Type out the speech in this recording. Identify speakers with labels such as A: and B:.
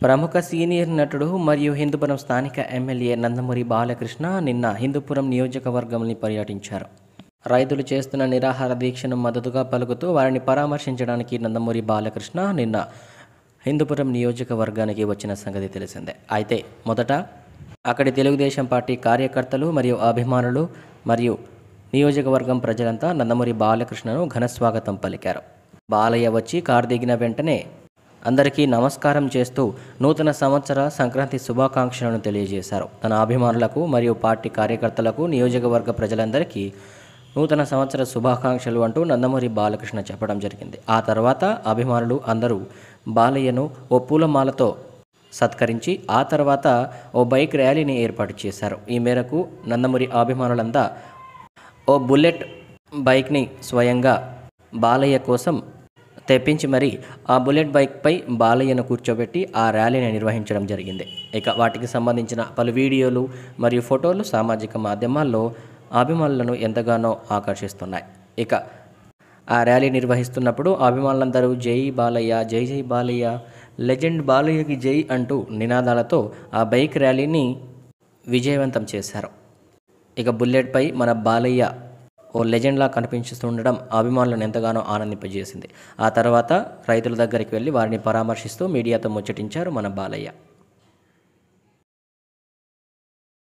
A: ప్రముఖ సీనియర్ నటుడు మరియు హిందూపురం స్థానిక ఎమ్మెల్యే నందమూరి బాలకృష్ణ నిన్న హిందూపురం నియోజకవర్గంని పర్యటించారు. రైతులు చేస్తున్న నిరాహార దీక్షను మద్దతుగా పలుకుతూ వారిని పరామర్శించడానికి నందమూరి బాలకృష్ణ నిన్న హిందూపురం నియోజకవర్గానికి వచ్చిన సంగతి తెలిసిందే. అయితే మొదట అక్కడి తెలుగుదేశం పార్టీ కార్యకర్తలు మరియు అభిమానులు మరియు నియోజకవర్గం ప్రజలంతా నందమూరి బాలకృష్ణను ఘనస్వాగతం పలికారు. బాలయ్య వచ్చి కారు దిగిన వెంటనే అందరికీ నమస్కారం చేస్తూ నూతన సంవత్సర సంక్రాంతి శుభాకాంక్షలను తెలియజేశారు. తన అభిమానులకు మరియు పార్టీ కార్యకర్తలకు నియోజకవర్గ ప్రజలందరికీ నూతన సంవత్సర శుభాకాంక్షలు అంటూ నందమూరి బాలకృష్ణ చెప్పడం జరిగింది. ఆ తర్వాత అభిమానులు అందరూ బాలయ్యను ఓ పూలమాలతో సత్కరించి ఆ తర్వాత ఓ బైక్ ర్యాలీని ఏర్పాటు చేశారు. ఈ మేరకు నందమూరి అభిమానులంతా ఓ బుల్లెట్ బైక్ని స్వయంగా బాలయ్య కోసం తెప్పించి మరి ఆ బుల్లెట్ బైక్పై బాలయ్యను కూర్చోబెట్టి ఆ ర్యాలీని నిర్వహించడం జరిగింది. ఇక వాటికి సంబంధించిన పలు వీడియోలు మరియు ఫోటోలు సామాజిక మాధ్యమాల్లో అభిమానులను ఎంతగానో ఆకర్షిస్తున్నాయి. ఇక ఆ ర్యాలీ నిర్వహిస్తున్నప్పుడు అభిమానులందరూ జై బాలయ్య జై జై బాలయ్య లెజెండ్ బాలయ్యకి జై అంటూ నినాదాలతో ఆ బైక్ ర్యాలీని విజయవంతం చేశారు. ఇక బుల్లెట్పై మన బాలయ్య ఓ లెజెండ్లా కనిపించుతుండడం అభిమానులను ఎంతగానో ఆనందింపజేసింది. ఆ తర్వాత రైతుల దగ్గరికి వెళ్ళి వారిని పరామర్శిస్తూ మీడియాతో ముచ్చటించారు మన బాలయ్య.